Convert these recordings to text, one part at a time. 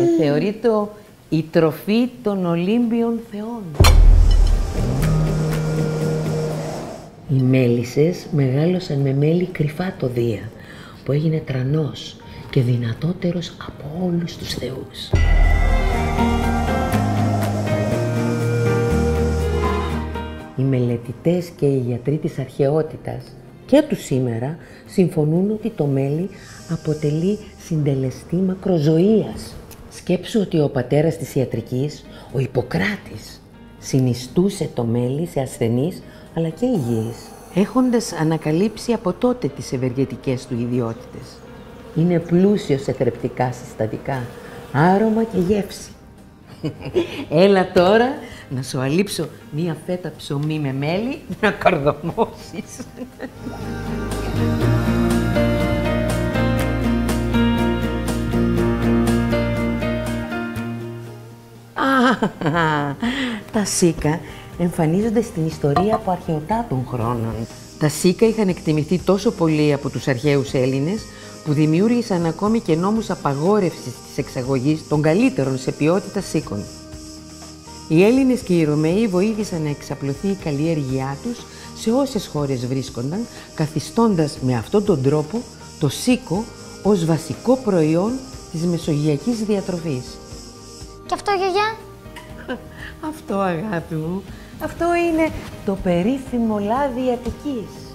μέλι ε, θεωρείται η τροφή των Ολύμπιων θεών. Οι μέλισσες μεγάλωσαν με μέλι κρυφά το Δία, που έγινε τρανός και δυνατότερος από όλους τους θεούς. Οι μελετητές και οι γιατροί της αρχαιότητας και του σήμερα συμφωνούν ότι το μέλι αποτελεί συντελεστή μακροζωίας. Σκέψου ότι ο πατέρας της ιατρικής, ο Ιπποκράτης, συνιστούσε το μέλι σε ασθενείς αλλά και υγιείς, έχοντας ανακαλύψει από τότε τις ευεργετικές του ιδιότητες. Είναι πλούσιο σε θρεπτικά συστατικά, άρωμα και γεύση. Έλα τώρα να σου αλείψω μία φέτα ψωμί με μέλι να καρδομώσεις. τα σίκα εμφανίζονται στην ιστορία από αρχαιοτά των χρόνων. Τα σίκα είχαν εκτιμηθεί τόσο πολύ από τους αρχαίους Έλληνες που δημιούργησαν ακόμη και νόμους απαγόρευσης της εξαγωγής των καλύτερων σε ποιότητα σίκων. Οι Έλληνες και οι Ρωμαίοι βοήθησαν να εξαπλωθεί η καλλιέργειά τους σε όσες χώρες βρίσκονταν, καθιστώντας με αυτόν τον τρόπο το σίκο ως βασικό προϊόν της μεσογειακής διατροφής. Και αυτό, γιαγιά; Αυτό, αγάπη μου, αυτό είναι το περίφημο λάδι Αττικής.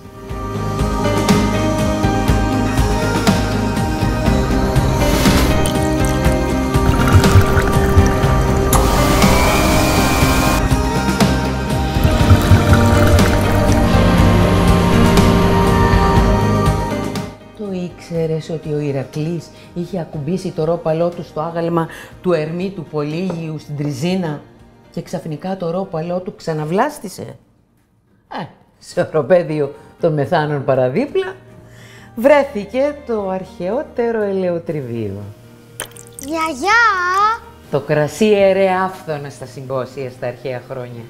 ήξερες ότι ο Ηρακλής είχε ακουμπήσει το ρόπαλό του στο άγαλμα του Ερμή του Πολύγιου στην Τριζίνα και ξαφνικά το ρόπαλό του ξαναβλάστησε. Ε, σε οροπέδιο των μεθάνων παραδίπλα βρέθηκε το αρχαιότερο ελαιοτριβείο. Γιαγιά! Το κρασί ερεάφθονα στα συμπόσια στα αρχαία χρόνια.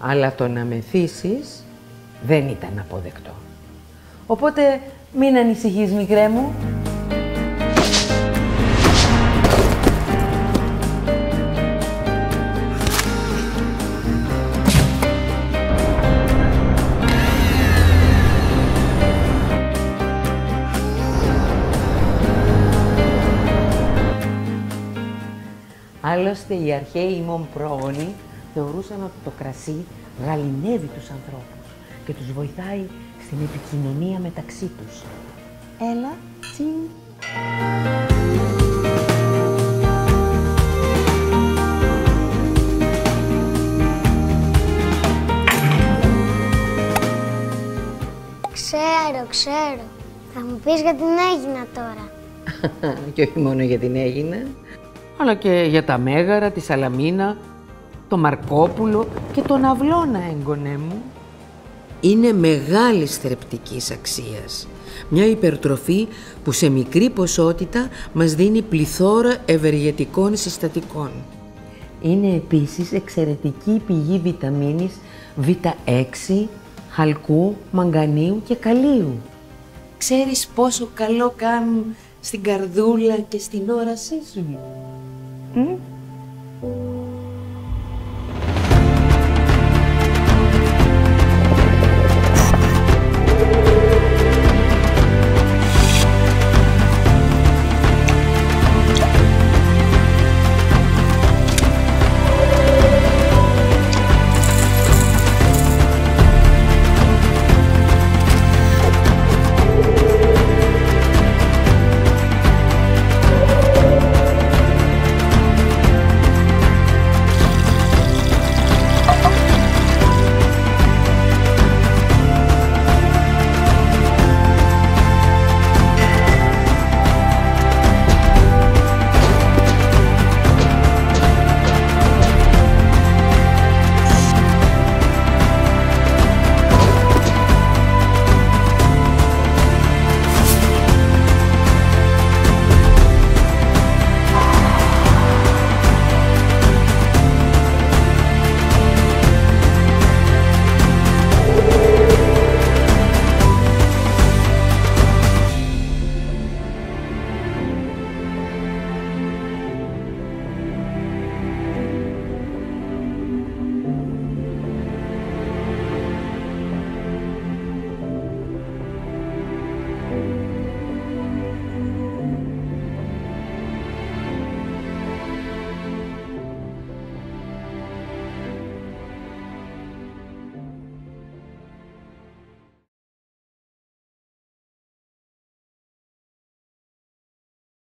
Αλλά το να μεθύσεις δεν ήταν αποδεκτό. Οπότε μην ανησυχείς μικρέ μου. Άλλωστε οι αρχαίοι ημών πρόγονοι θεωρούσαν ότι το κρασί γαλινεύει τους ανθρώπους και τους βοηθάει στην επικοινωνία μεταξύ τους. Έλα, τσιν. Ξέρω, ξέρω. Θα μου πεις για την Έγινα τώρα. και όχι μόνο για την Έγινα, αλλά και για τα Μέγαρα, τη Σαλαμίνα, το Μαρκόπουλο και τον Αυλώνα, έγκονέ μου είναι μεγάλης θρεπτικής αξίας. Μια υπερτροφή που σε μικρή ποσότητα μας δίνει πληθώρα ευεργετικών συστατικών. Είναι επίσης εξαιρετική πηγή βιταμίνης Β6, χαλκού, μαγκανίου και καλίου. Ξέρεις πόσο καλό κάνουν στην καρδούλα και στην όρασή σου;